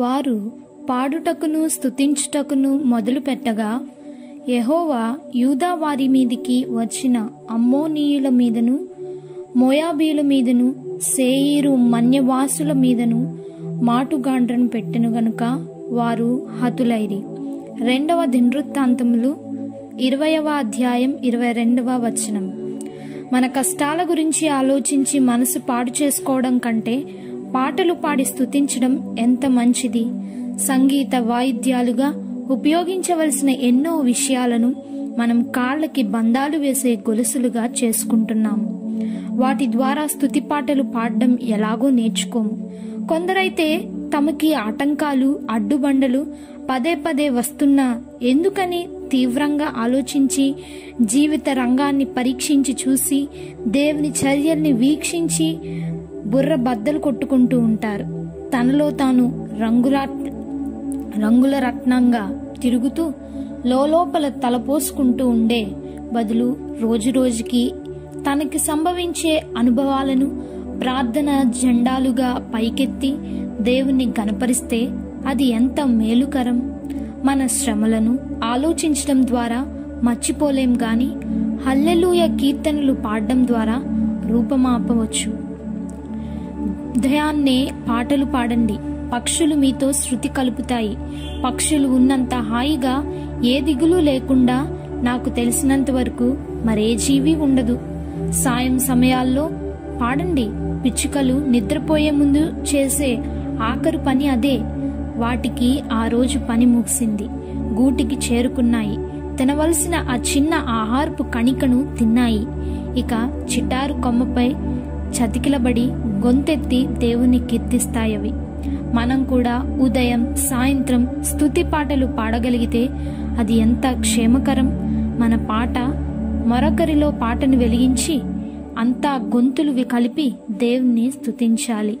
వారు పాడుటకును స్తుతించుటకును మొదలుపెట్టగా యహోవా యూదా వారి మీదికి వచ్చిన అమ్మోనీయుల మీదను మోయాబీల మీదను సేయీరు మన్యవాసుల మీదను మాటుగాండ్రను పెట్టెను గనుక వారు హతులైరి. రెండవ దినృత్తాంతములు ఇరవయవ అధ్యాయం ఇరవై రెండవ వచనం. మన కష్టాల గురించి ఆలోచించి మనసు పాడు చేసుకోవడం కంటే పాటలు పాడి స్థుతించడం ఎంత మంచిది? సంగీత వాయిద్యాలుగా ఉపయోగించవలసిన ఎన్నో విషయాలను మనం కాళ్ళకి బంధాలు వేసే గొలుసులుగా చేసుకుంటున్నాము వాటి ద్వారా స్థుతి పాటలు పాడడం ఎలాగో నేర్చుకోము. కొందరైతే తమకి ఆటంకాలు అడ్డుబండలు పదే పదే వస్తున్నా ఎందుకని తీవ్రంగా ఆలోచించి జీవిత రంగాన్ని పరీక్షించి చూసి దేవుని చర్యల్ని వీక్షించి బుర్ర బద్దలు కొట్టుకుంటూ ఉంటారు. తనలో తాను రంగులా రంగుల రత్నంగా తిరుగుతూ లోపల తలపోసుకుంటూ ఉండే బదులు రోజు రోజుకి తనకి సంభవించే అనుభవాలను ప్రార్థన జెండాలుగా పైకెత్తి దేవుణ్ణి గనపరిస్తే అది ఎంత మేలుకరం. మన శ్రమలను ఆలోచించడం ద్వారా మర్చిపోలేం గాని హల్లెలూయ కీర్తనలు పాడడం ద్వారా రూపమాపవచ్చు. ఉదయాన్నే పాటలు పాడండి. పక్షులు మీతో శృతి కలుపుతాయి. పక్షులు ఉన్నంత హాయిగా ఏ దిగులు లేకుండా నాకు తెలిసినంత వరకు మరే జీవి ఉండదు. సాయం సమయాల్లో పాడండి. పిచ్చుకలు నిద్రపోయే ముందు చేసే ఆఖరు పని అదే. వాటికి ఆ రోజు పని ముగిసింది. గూటికి చేరుకున్నాయి. తినవలసిన ఆ చిన్న ఆహారపు కణికను తిన్నాయి. ఇక చిటారు కొమ్మపై చతికిలబడి గొంతెత్తి దేవుని కీర్తిస్తాయవి. మనం కూడా ఉదయం సాయంత్రం స్తుతి పాటలు పాడగలిగితే అది ఎంత క్షేమకరం. మన పాట మరొకరిలో పాటను వెలిగించి అంతా గొంతులు కలిపి దేవుణ్ణి స్థుతించాలి